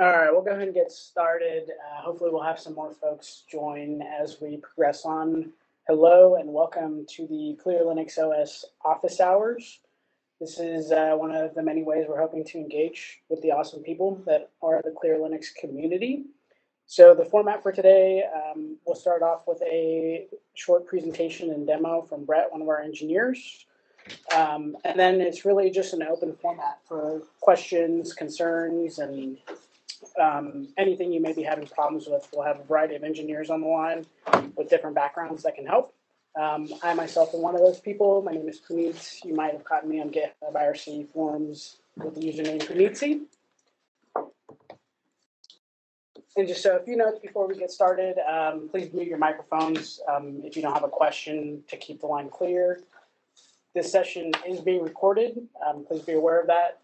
All right, we'll go ahead and get started. Uh, hopefully, we'll have some more folks join as we progress on. Hello, and welcome to the Clear Linux OS office hours. This is uh, one of the many ways we're hoping to engage with the awesome people that are the Clear Linux community. So, the format for today, um, we'll start off with a short presentation and demo from Brett, one of our engineers. Um, and then it's really just an open format for questions, concerns, and um, anything you may be having problems with. We'll have a variety of engineers on the line with different backgrounds that can help. Um, I myself am one of those people. My name is Puneet. You might have caught me on GitHub IRC forums with the username Puneetzy. And just so a few notes before we get started, um, please mute your microphones um, if you don't have a question to keep the line clear. This session is being recorded. Um, please be aware of that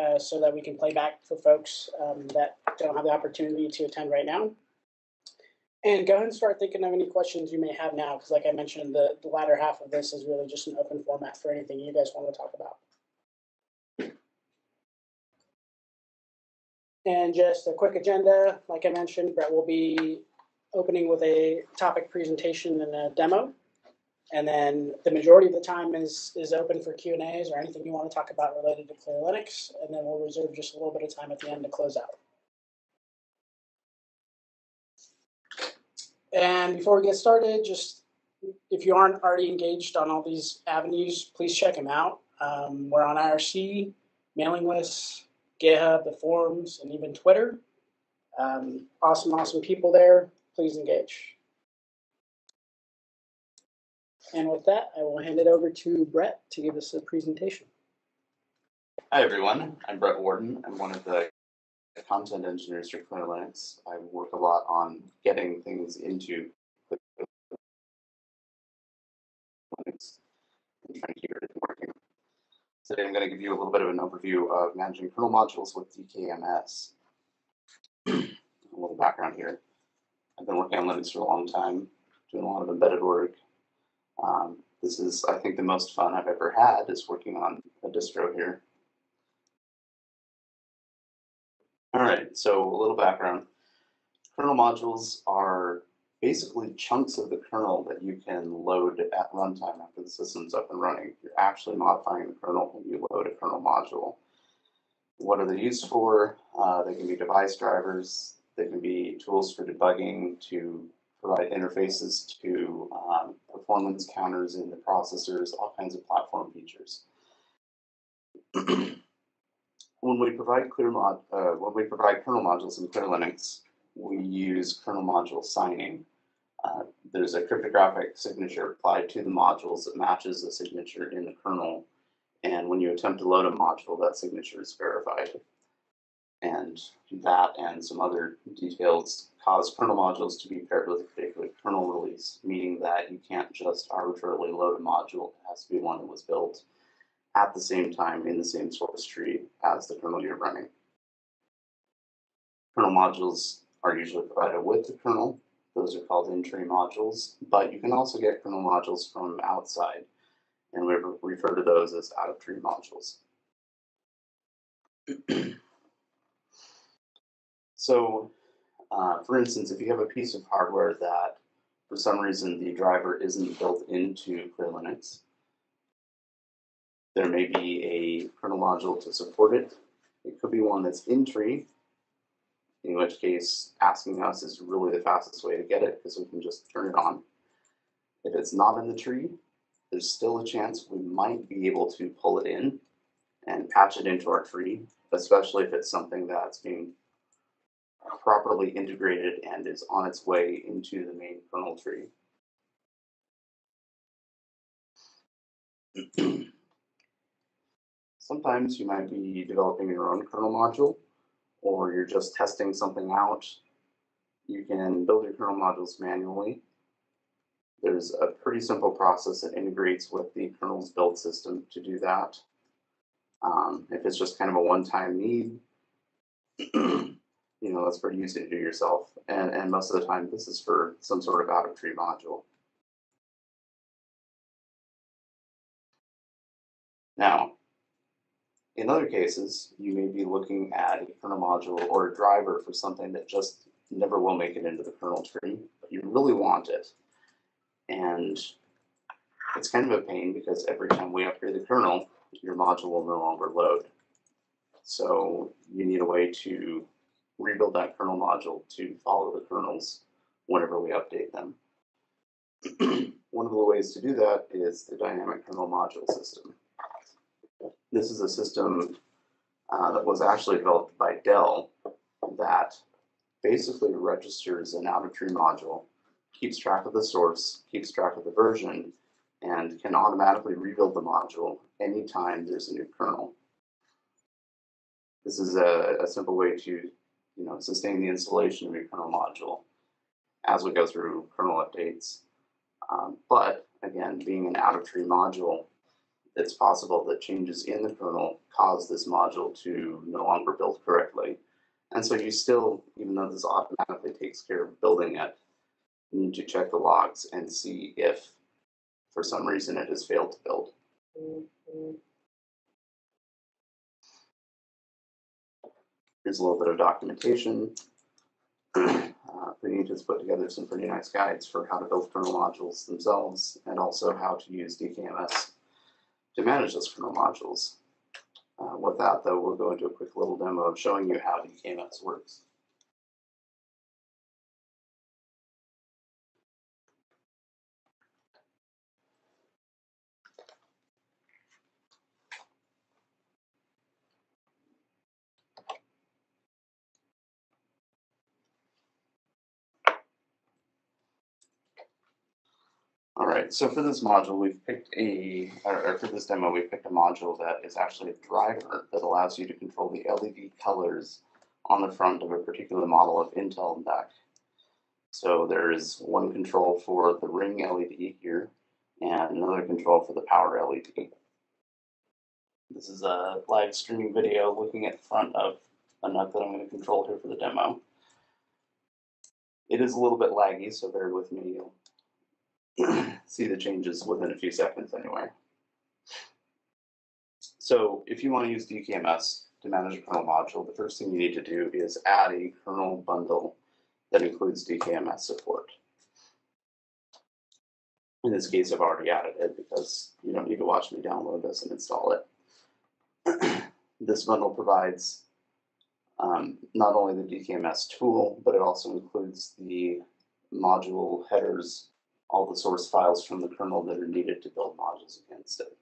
uh, so that we can play back for folks um, that don't have the opportunity to attend right now. And go ahead and start thinking of any questions you may have now, because like I mentioned, the, the latter half of this is really just an open format for anything you guys want to talk about. And just a quick agenda, like I mentioned, Brett will be opening with a topic presentation and a demo. And then the majority of the time is is open for Q and A's or anything you want to talk about related to Clear Linux. And then we'll reserve just a little bit of time at the end to close out. And before we get started, just if you aren't already engaged on all these avenues, please check them out. Um, we're on IRC, mailing lists, GitHub, the forums, and even Twitter. Um, awesome, awesome people there. Please engage. And with that, I will hand it over to Brett to give us a presentation. Hi, everyone. I'm Brett Warden. I'm one of the content engineers for Clear Linux. I work a lot on getting things into Linux and trying to keep it working. Today, I'm going to give you a little bit of an overview of managing kernel modules with DKMS. a little background here. I've been working on Linux for a long time, doing a lot of embedded work, um, this is, I think, the most fun I've ever had is working on a distro here. All right, so a little background. Kernel modules are basically chunks of the kernel that you can load at runtime after the system's up and running. You're actually modifying the kernel when you load a kernel module. What are they used for? Uh, they can be device drivers. They can be tools for debugging to provide interfaces to um, performance counters in the processors, all kinds of platform features. when we provide clear mod, uh, when we provide kernel modules in Clear Linux, we use kernel module signing. Uh, there's a cryptographic signature applied to the modules that matches the signature in the kernel. And when you attempt to load a module, that signature is verified. And that and some other details cause kernel modules to be paired with a particular kernel release, meaning that you can't just arbitrarily load a module. It has to be one that was built at the same time in the same source tree as the kernel you're running. Kernel modules are usually provided with the kernel. Those are called in-tree modules, but you can also get kernel modules from outside, and we refer to those as out-of-tree modules. so uh, for instance, if you have a piece of hardware that for some reason the driver isn't built into Clear Linux, there may be a kernel module to support it. It could be one that's in tree, in which case asking us is really the fastest way to get it because we can just turn it on. If it's not in the tree, there's still a chance we might be able to pull it in and patch it into our tree, especially if it's something that's being properly integrated and is on its way into the main kernel tree. Sometimes you might be developing your own kernel module, or you're just testing something out. You can build your kernel modules manually. There's a pretty simple process that integrates with the kernel's build system to do that. Um, if it's just kind of a one-time need, you know, that's pretty easy to do yourself. And, and most of the time, this is for some sort of out of tree module. Now, In other cases, you may be looking at a kernel module or a driver for something that just never will make it into the kernel tree, but you really want it. And it's kind of a pain because every time we upgrade the kernel, your module will no longer load. So you need a way to rebuild that kernel module to follow the kernels whenever we update them. One of the ways to do that is the dynamic kernel module system. This is a system uh, that was actually developed by Dell that basically registers an out of tree module, keeps track of the source, keeps track of the version, and can automatically rebuild the module anytime there's a new kernel. This is a, a simple way to you know, sustain the installation of your kernel module as we go through kernel updates. Um, but again, being an out of tree module, it's possible that changes in the kernel cause this module to no longer build correctly. And so you still, even though this automatically takes care of building it, you need to check the logs and see if for some reason it has failed to build. Here's a little bit of documentation. Uh, Puneet has put together some pretty nice guides for how to build kernel modules themselves and also how to use DKMS to manage those kernel modules. Uh, with that, though, we'll go into a quick little demo of showing you how DKMS works. All right, so for this module, we've picked a, or or for this demo, we've picked a module that is actually a driver that allows you to control the LED colors on the front of a particular model of Intel NUC. So there's one control for the ring LED here and another control for the power LED. This is a live streaming video looking at the front of a NUC that I'm going to control here for the demo. It is a little bit laggy, so bear with me. You'll see the changes within a few seconds anyway. So if you want to use DKMS to manage a kernel module, the first thing you need to do is add a kernel bundle that includes DKMS support. In this case, I've already added it because you don't need to watch me download this and install it. this bundle provides um, not only the DKMS tool, but it also includes the module headers all the source files from the kernel that are needed to build modules against it.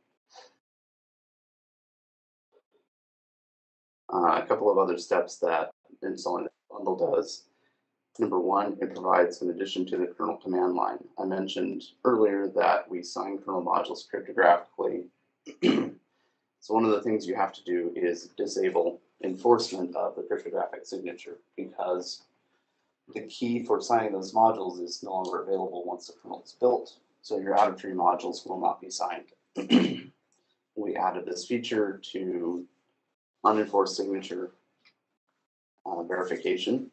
Uh, a couple of other steps that installing the bundle does. Number one, it provides an addition to the kernel command line. I mentioned earlier that we sign kernel modules cryptographically. so one of the things you have to do is disable enforcement of the cryptographic signature because the key for signing those modules is no longer available once the kernel is built, so your out of tree modules will not be signed. we added this feature to unenforced signature uh, verification.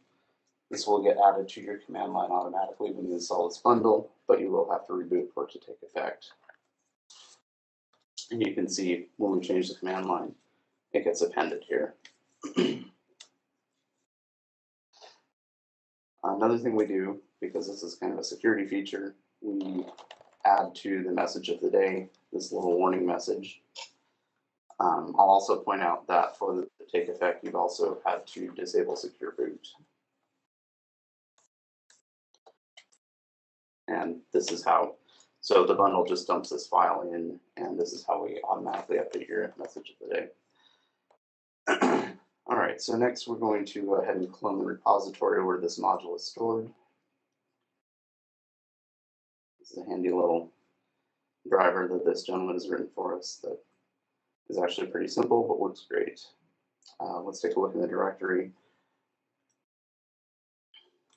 This will get added to your command line automatically when you install this bundle, but you will have to reboot for it to take effect. And you can see when we change the command line, it gets appended here. Another thing we do, because this is kind of a security feature, we add to the message of the day this little warning message. Um, I'll also point out that for the take effect, you've also had to disable secure boot. And this is how, so the bundle just dumps this file in, and this is how we automatically update your message of the day. Right, so next we're going to go ahead and clone the repository where this module is stored. This is a handy little driver that this gentleman has written for us that is actually pretty simple but works great. Uh, let's take a look in the directory.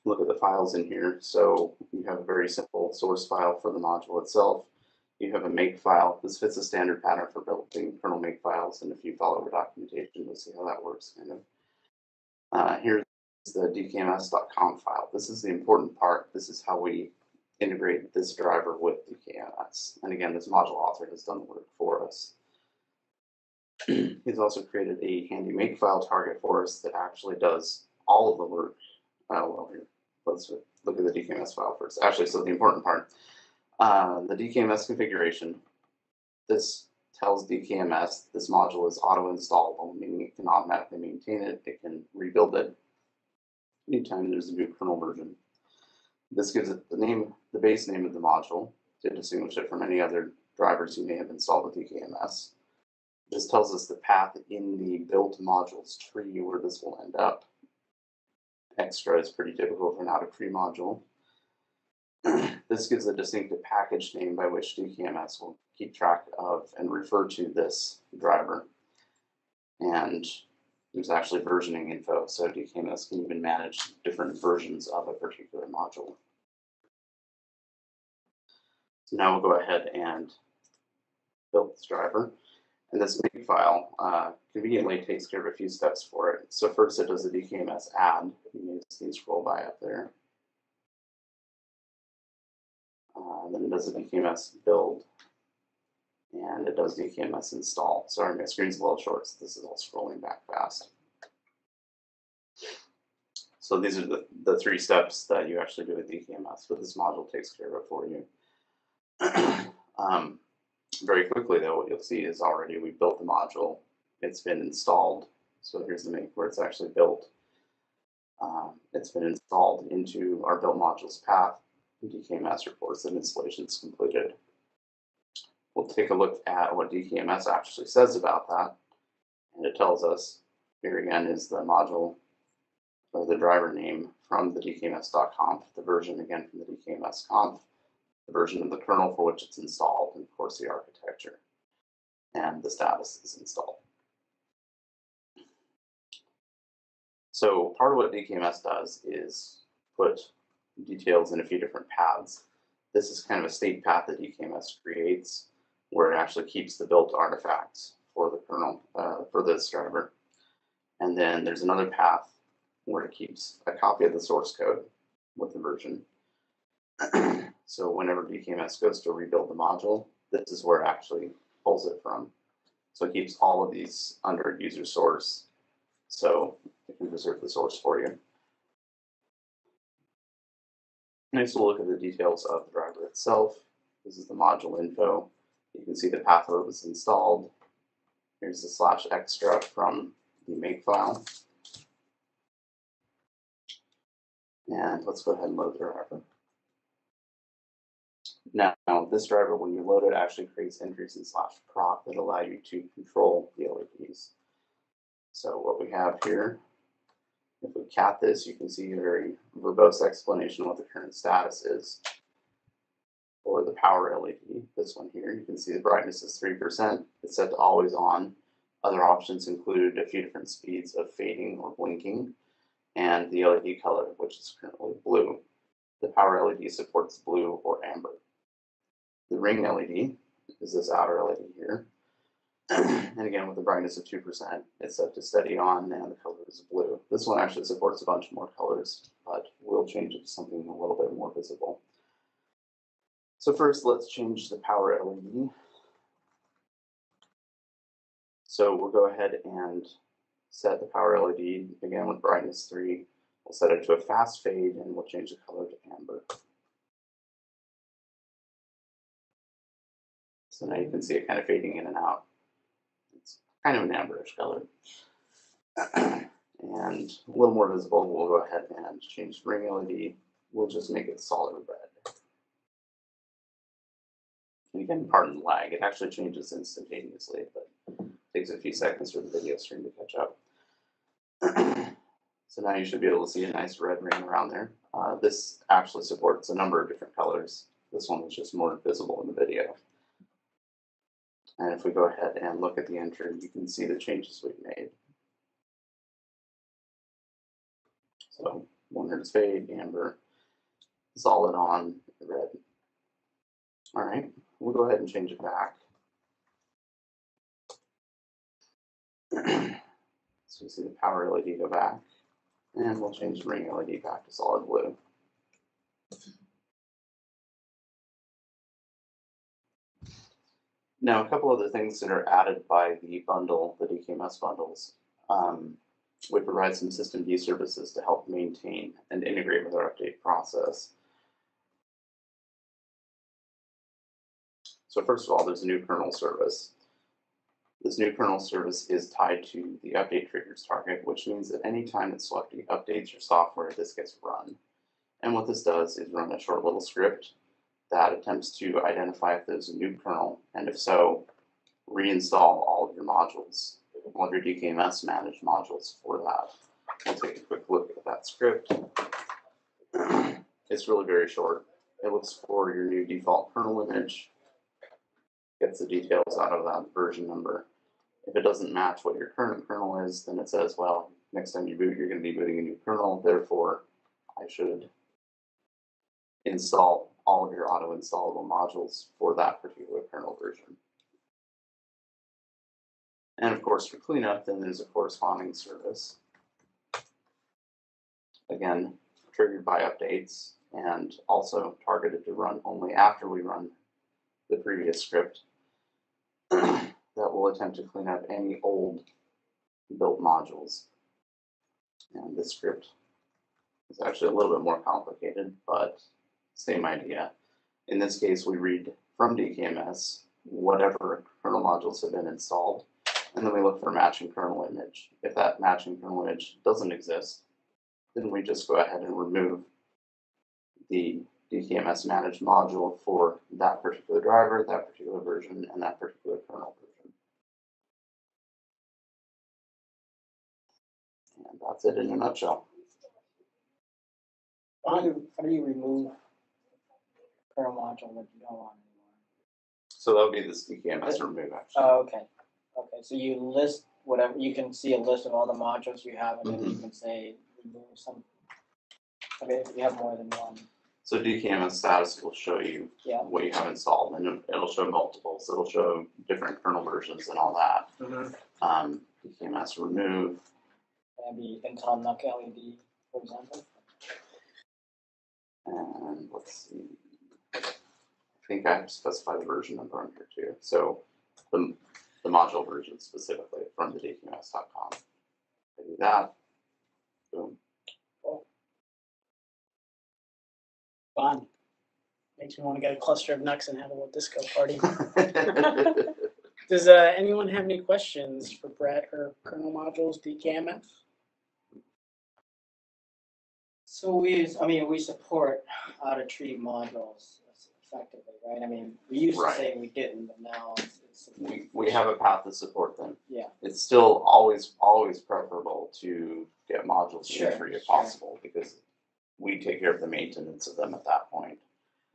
Look at the files in here. So you have a very simple source file for the module itself you have a make file. This fits a standard pattern for building kernel make files, and if you follow our documentation, you'll see how that works. Kind of. Uh, here's the dkms.conf file. This is the important part. This is how we integrate this driver with DKMS. And again, this module author has done the work for us. He's also created a handy makefile target for us that actually does all of the work. Uh, well, here, let's look at the DKMS file first. Actually, so the important part, uh, the DKMS configuration. This tells DKMS this module is auto-installable, meaning it can automatically maintain it, it can rebuild it anytime there's a new kernel version. This gives it the name, the base name of the module to distinguish it from any other drivers you may have installed with DKMS. This tells us the path in the built modules tree where this will end up. Extra is pretty typical for out of tree module. this gives a distinctive package name by which DKMS will keep track of and refer to this driver. And there's actually versioning info, so DKMS can even manage different versions of a particular module. So now we'll go ahead and build this driver. And this make file uh, conveniently takes care of a few steps for it. So first it does a DKMS add. You may see scroll by up there. Then it does a DKMS build. And it does DKMS install. Sorry, my screen's a little short, so this is all scrolling back fast. So these are the, the three steps that you actually do with DKMS, but this module takes care of it for you. um, very quickly though, what you'll see is already we built the module. It's been installed. So here's the make where it's actually built. Um, it's been installed into our build modules path. DKMS reports that installation is completed. We'll take a look at what DKMS actually says about that. And it tells us, here again is the module or the driver name from the dkms.conf, the version again from the dkms conf, the version of the kernel for which it's installed, and of course the architecture. And the status is installed. So part of what DKMS does is put details in a few different paths. This is kind of a state path that DKMS creates where it actually keeps the built artifacts for the kernel, uh, for this driver. And then there's another path where it keeps a copy of the source code with the version. so whenever DKMS goes to rebuild the module, this is where it actually pulls it from. So it keeps all of these under user source. So it can preserve the source for you. Next, we'll look at the details of the driver itself. This is the module info. You can see the path where it was installed. Here's the slash extra from the make file. And let's go ahead and load the driver. Now, this driver, when you load it, actually creates entries in slash proc that allow you to control the LEDs. So what we have here, if we cat this, you can see a very verbose explanation of what the current status is. For the power LED, this one here, you can see the brightness is 3%. It's set to always on. Other options include a few different speeds of fading or blinking and the LED color, which is currently blue. The power LED supports blue or amber. The ring LED is this outer LED here. And again, with the brightness of 2%, it's set to steady on and the color is blue. This one actually supports a bunch more colors, but we'll change it to something a little bit more visible. So first, let's change the power LED. So we'll go ahead and set the power LED again with brightness 3. We'll set it to a fast fade and we'll change the color to amber. So now you can see it kind of fading in and out. Kind of an amberish color. and a little more visible, we'll go ahead and change the ring LED. We'll just make it solid red. And again, pardon the lag, it actually changes instantaneously, but takes a few seconds for the video stream to catch up. so now you should be able to see a nice red ring around there. Uh, this actually supports a number of different colors. This one is just more visible in the video. And if we go ahead and look at the entry, you can see the changes we've made. So 100 fade, amber, solid on, red. All right, we'll go ahead and change it back. so you see the power LED go back. And we'll change the ring LED back to solid blue. Now, a couple other things that are added by the bundle, the DKMS bundles. Um, we provide some systemd services to help maintain and integrate with our update process. So first of all, there's a new kernel service. This new kernel service is tied to the update triggers target, which means that anytime that Selecti updates your software, this gets run. And what this does is run a short little script that attempts to identify if there's a new kernel, and if so, reinstall all of your modules, all of your DKMS managed modules for that. We'll take a quick look at that script. It's really very short. It looks for your new default kernel image, gets the details out of that version number. If it doesn't match what your current kernel is, then it says, well, next time you boot, you're gonna be booting a new kernel, therefore I should install all of your auto installable modules for that particular kernel version. And of course, for cleanup, then there's a corresponding service. Again, triggered by updates and also targeted to run only after we run the previous script that will attempt to clean up any old built modules. And this script is actually a little bit more complicated, but same idea. In this case, we read from DKMS whatever kernel modules have been installed, and then we look for a matching kernel image. If that matching kernel image doesn't exist, then we just go ahead and remove the DKMS managed module for that particular driver, that particular version, and that particular kernel version. And that's it in a nutshell. How do how do you remove kernel module that you don't want anymore? So that would be this DKMS remove action. Oh, okay, okay, so you list whatever, you can see a list of all the modules you have and then you can say remove some. Okay, if you have more than one, So DKMS status will show you yeah. what you have installed, and it'll show multiples. It'll show different kernel versions and all that. Um, DKMS remove. Maybe Intel NUC LED, for example. And let's see. I think I have to specify the version number on here too. So the, the module version specifically from the DKMS.conf. I do that. Boom. Fun. Makes me want to get a cluster of NUCs and have a little disco party. Does uh, anyone have any questions for Brett or kernel modules DKMS? So we, use- I mean, we support out of tree modules effectively, right? I mean, we used to say we didn't, but now it's, it's. we, we have a path to support them. Yeah. It's still always, always preferable to get modules Sure, in tree if sure. possible, because we take care of the maintenance of them at that point.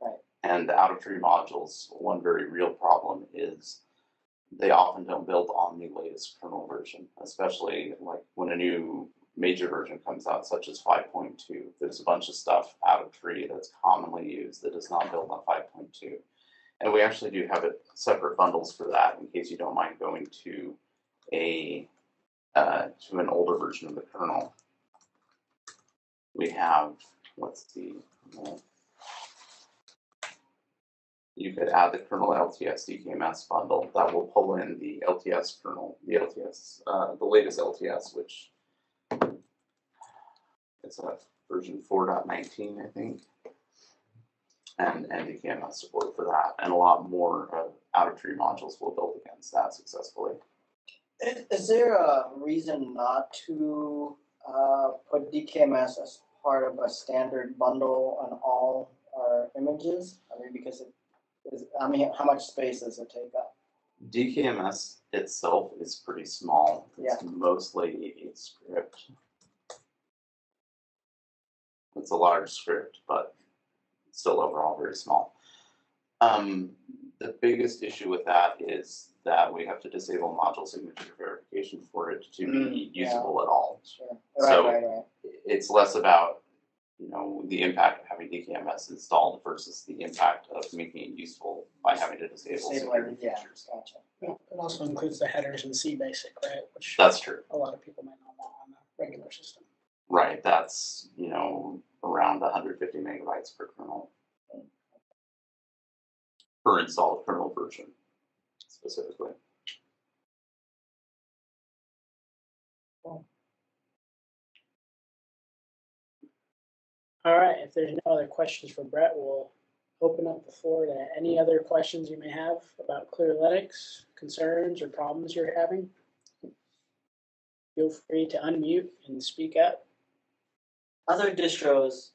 Right. And the out of tree modules, one very real problem is they often don't build on the latest kernel version, especially like when a new major version comes out, such as five point two. There's a bunch of stuff out of tree that's commonly used that does not build on five point two. And we actually do have it separate bundles for that in case you don't mind going to a uh, to an older version of the kernel. We have, let's see, you could add the kernel LTS DKMS bundle that will pull in the LTS kernel, the LTS, uh, the latest LTS, which it's a version 4.19, I think. And, and DKMS support for that, and a lot more of out of tree modules will build against that successfully. Is, is there a reason not to uh, put DKMS as part of a standard bundle on all our images? I mean, because it is, I mean, how much space does it take up? DKMS itself is pretty small. It's mostly a script. It's a large script, but still overall very small. Um, the biggest issue with that is that we have to disable module signature verification for it to be Mm, yeah. usable at all. Sure. So- Right, right, right. It's less about, you know, the impact of having DKMS installed versus the impact of making it useful by having to disable Disable security it, yeah. features. Gotcha. Yeah, It also includes the headers in C basic, right? Which That's true. a lot of people might not want on the regular system. Right, that's, you know, around hundred fifty megabytes per kernel. Per installed kernel version. specifically. All right, if there's no other questions for Brett, we'll open up the floor to any other questions you may have about Clear Linux, concerns or problems you're having. Feel free to unmute and speak up. Other distros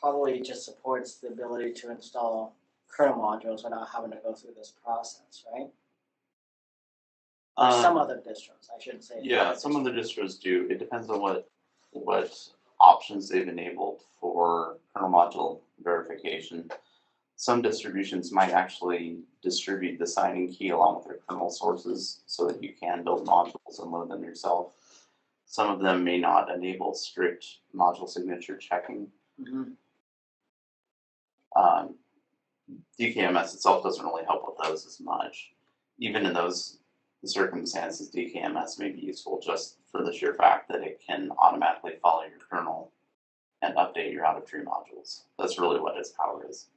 probably just supports the ability to install kernel modules without having to go through this process, right? Or uh, some other distros, I shouldn't say. Yeah, some other distros do. It depends on what, what options they've enabled for kernel module verification. Some distributions might actually distribute the signing key along with their kernel sources so that you can build modules and load them yourself. Some of them may not enable strict module signature checking. Mhm. Um, DKMS itself doesn't really help with those as much. Even in those circumstances, DKMS may be useful just for the sheer fact that it can automatically follow your kernel and update your out of tree modules. That's really what its power is.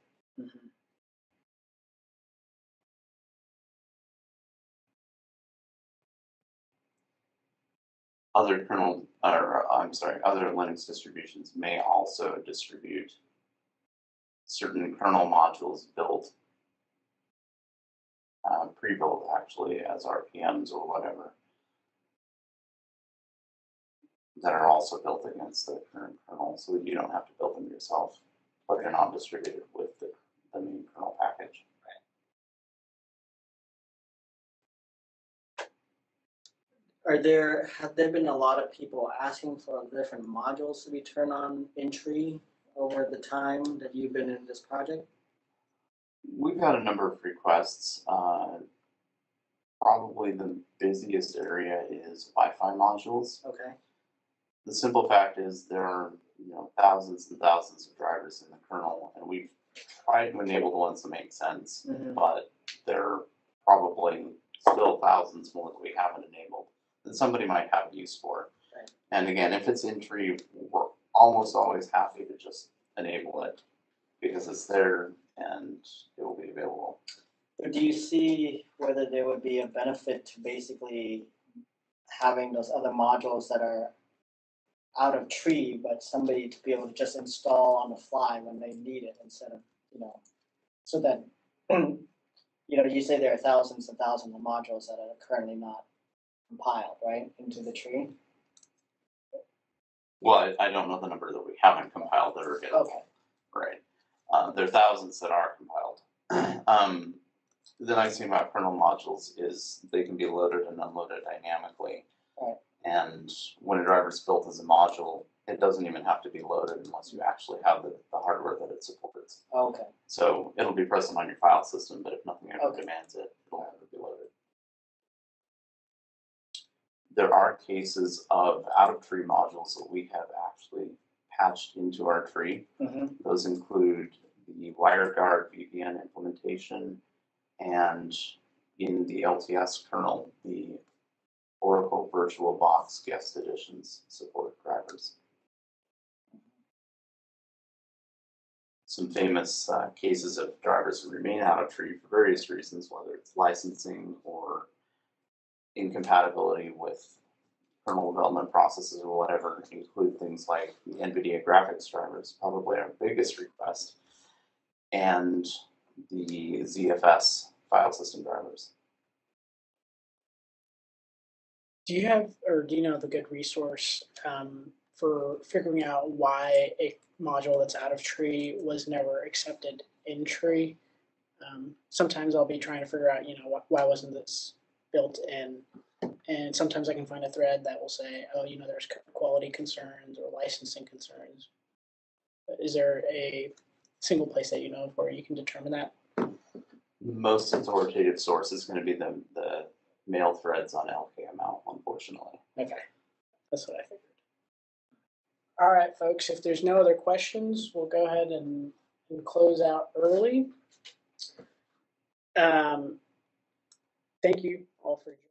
Other kernel, or I'm sorry, other Linux distributions may also distribute certain kernel modules built uh, pre-built actually as RPMs or whatever that are also built against the current kernel, so that you don't have to build them yourself, but they're not distributed with the, the main kernel package. Are there, have there been a lot of people asking for different modules to be turned on in tree over the time that you've been in this project? We've had a number of requests. Uh, probably the busiest area is Wi-Fi modules. Okay, The simple fact is there are you know thousands and thousands of drivers in the kernel, and we've tried to enable the ones that make sense, Mhm. but there are probably still thousands more that we haven't enabled that somebody might have use for. Right. And again, if it's in tree, we're almost always happy to just enable it because it's there and it will be available. But do you see whether there would be a benefit to basically having those other modules that are out of tree, but somebody to be able to just install on the fly when they need it instead of, you know, so that, you know, you say there are thousands and thousands of modules that are currently not compiled, right, into the tree? Well, I, I don't know the number that we haven't compiled that are available. Okay, Right. Uh, there are thousands that are compiled. um, the nice thing about kernel modules is they can be loaded and unloaded dynamically. Right. And when a driver is built as a module, it doesn't even have to be loaded unless you actually have the, the hardware that it supports. okay, So it'll be present on your file system, but if nothing ever Okay. demands it, it'll There are cases of out of tree modules that we have actually patched into our tree. hmm Those include the WireGuard VPN implementation and in the LTS kernel, the Oracle VirtualBox guest additions support drivers. Some famous uh, cases of drivers who remain out of tree for various reasons, whether it's licensing or incompatibility with kernel development processes or whatever, include things like the NVIDIA graphics drivers, probably our biggest request, and the ZFS file system drivers. Do you have, or do you know a good resource um, for figuring out why a module that's out of tree was never accepted in tree? Um, sometimes I'll be trying to figure out, you know, wh- why wasn't this built in? And sometimes I can find a thread that will say, oh, you know, there's quality concerns or licensing concerns. Is there a single place that you know of where you can determine that? Most authoritative source is going to be the, the mail threads on LKML, unfortunately. Okay, that's what I figured. All right, folks, if there's no other questions, we'll go ahead and, and close out early. Um, thank you joining.